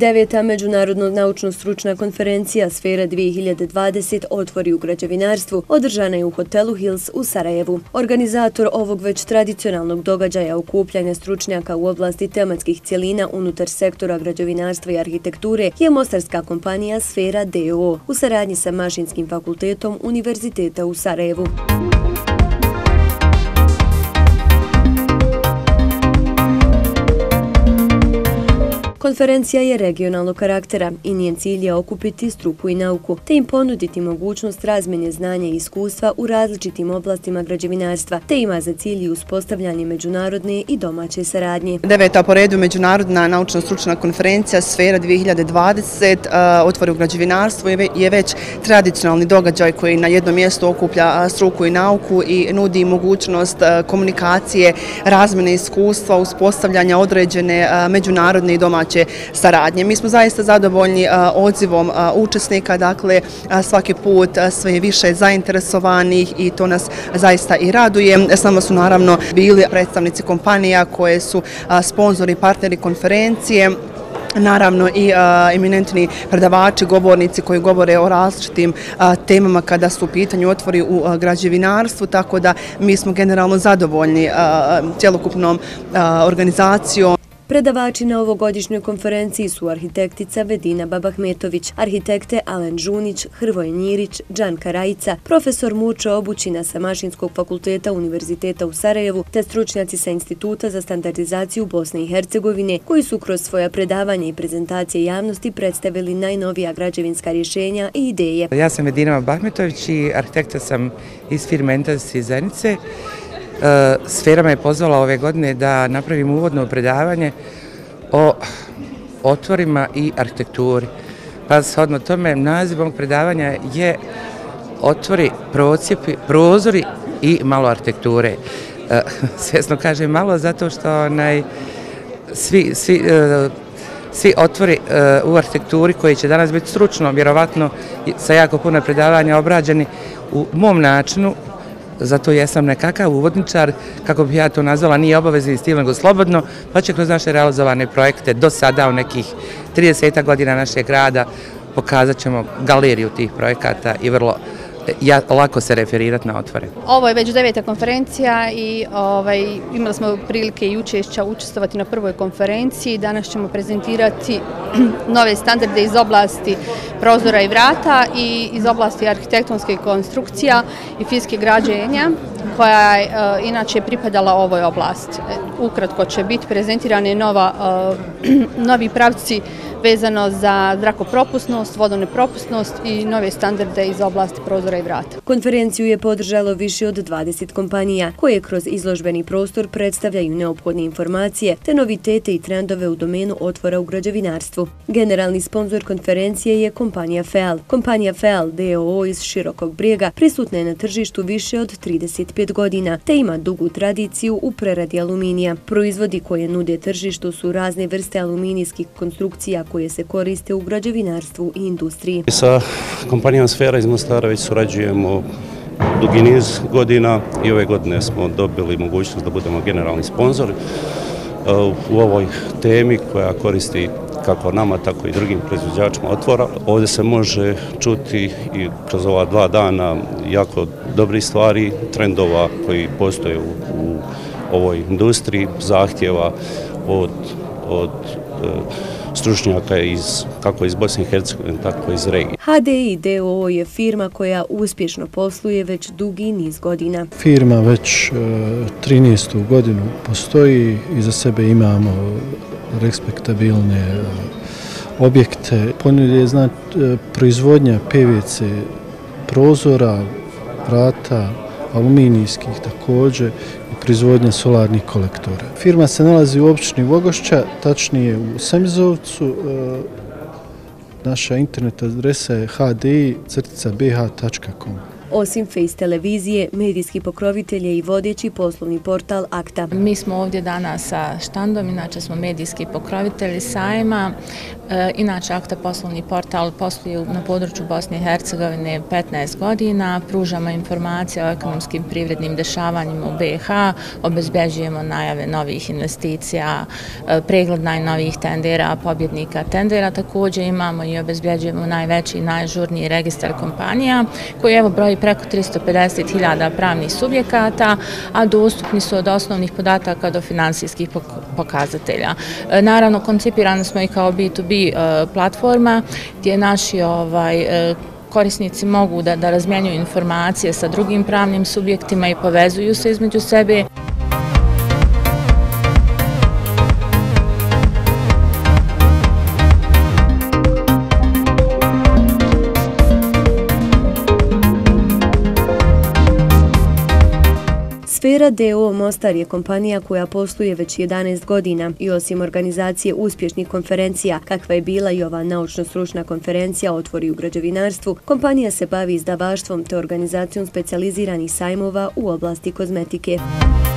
Deveta Međunarodno naučno-stručna konferencija Sfera 2020 otvori u građevinarstvu održana je u hotelu Hills u Sarajevu. Organizator ovog već tradicionalnog događaja okupljanja stručnjaka u oblasti tematskih cijelina unutar sektora građevinarstva i arhitekture je mostarska kompanija Sfera DO u saradnji sa Mašinskim fakultetom Univerziteta u Sarajevu. Konferencija je regionalnog karaktera i njen cilj je okupiti struku i nauku, te im ponuditi mogućnost razmenje znanja i iskustva u različitim oblastima građevinarstva, te ima za cilj i uspostavljanje međunarodne i domaće saradnje. Deveta po redu Međunarodna naučno-stručna konferencija Sfera 2020 otvori u građevinarstvu je već tradicionalni događaj koji na jednom mjestu okuplja struku i nauku i nudi mogućnost komunikacije, razmene iskustva, uspostavljanja određene međunarodne i domaće buduće saradnje. Mi smo zaista zadovoljni odzivom učesnika, dakle svaki put sve više zainteresovanih i to nas zaista i raduje. Samo su naravno bili predstavnici kompanija koje su sponzori i partneri konferencije, naravno i eminentni predavači, govornici koji govore o različitim temama kada su u pitanju otvori u građevinarstvu, tako da mi smo generalno zadovoljni cjelokupnom organizacijom. Predavači na ovogodišnjoj konferenciji su arhitektica Vedina Babahmetović, arhitekte Alen Žunić, Hrvoje Njirić, Đan Karajica, profesor Mučo Obućina sa Mašinskog fakulteta Univerziteta u Sarajevu, te stručnjaci sa Instituta za standardizaciju Bosne i Hercegovine, koji su kroz svoja predavanja i prezentacije javnosti predstavili najnovija građevinska rješenja i ideje. Ja sam Vedina Babahmetović i arhitekta sam iz firme Entas iz Zenice. E, sfera me je pozvala ove godine da napravim uvodno predavanje o otvorima i arhitekturi. Pa shodno tome, naziv ovog predavanja je otvori, procijepi, prozori i malo arhitekture. Eh, svjesno kažem malo zato što onaj, svi, svi, eh, svi otvori u arhitekturi koji će danas biti stručno, vjerovatno sa jako puno predavanja obrađeni u mom načinu, zato jesam nekakav uvodničar, kako bih ja to nazvala, nije obavezni stil nego slobodno, pa će kroz naše realizovane projekte do sada u nekih 30 godina našeg grada pokazat ćemo galeriju tih projekata i vrlo ja, lako se referirati na otvore. Ovo je već deveta konferencija i ovaj, imali smo prilike i učešća učestovati na prvoj konferenciji. Danas ćemo prezentirati nove standarde iz oblasti prozora i vrata i iz oblasti arhitektonske konstrukcija i fizike građenja koja eh, je inače pripadala ovoj oblasti. Ukratko će biti prezentirane nova, eh, novi pravci vezano za zrakopropusnost, vodonepropusnost i nove standarde iz oblasti prozora i vrata. Konferenciju je podržalo više od 20 kompanija koje kroz izložbeni prostor predstavljaju neophodne informacije te novitete i trendove u domenu otvora u građevinarstvu. Generalni sponsor konferencije je kompanija FEAL. Kompanija FEAL DOO iz Širokog brijega prisutna je na tržištu više od 35 godina te ima dugu tradiciju u preradi aluminija. Proizvodi koje nude tržištu su razne vrste aluminijskih konstrukcija koje se koriste u građevinarstvu i industriji. Sa kompanijom Sfera iz Mostara već surađujemo dugi niz godina i ove godine smo dobili mogućnost da budemo generalni sponsor eh, u ovoj temi koja koristi kako nama, tako i drugim proizvođačima otvora. Ovdje se može čuti i kroz ova dva dana jako dobri stvari, trendova koji postoje u, u ovoj industriji, zahtjeva od, od eh, stručnjaka iz, kako iz Bosne i Hercegovine, tako iz regije. HDI DOO je firma koja uspješno posluje već dugi niz godina. Firma već 13. E, godinu postoji i za sebe imamo respektabilne e, objekte. Ponudje je znači, proizvodnja PVC prozora, vrata, aluminijskih također proizvodnja solarnih kolektora. Firma se nalazi u općini Vogošća, tačnije u Semizovcu. E, naša internet adresa je hdi.bh.com. Osim Face televizije, medijski pokrovitelj je i vodeći poslovni portal Akta. Mi smo ovdje danas sa štandom, inače smo medijski pokrovitelji sajma. E, inače, Akta poslovni portal posluje na području Bosne i Hercegovine 15 godina, pružamo informacije o ekonomskim privrednim dešavanjima u BiH, obezbeđujemo najave novih investicija, e, pregled najnovijih tendera, pobjednika tendera, također imamo i obezbeđujemo najveći i najžurniji registar kompanija, koji evo broji preko 350.000 pravnih subjekata, a dostupni su od osnovnih podataka do finansijskih pokazatelja. E, naravno, koncipirani smo i kao B2B e, platforma, gdje naši ovaj, e, korisnici mogu da, da razmjenjuju informacije sa drugim pravnim subjektima i povezuju se između sebe. Sfera DO Mostar je kompanija koja posluje već 11 godina i osim organizacije uspješnih konferencija, kakva je bila i ova naučno-stručna konferencija Otvori u građevinarstvu, kompanija se bavi izdavaštvom te organizacijom specializiranih sajmova u oblasti kozmetike. Muzika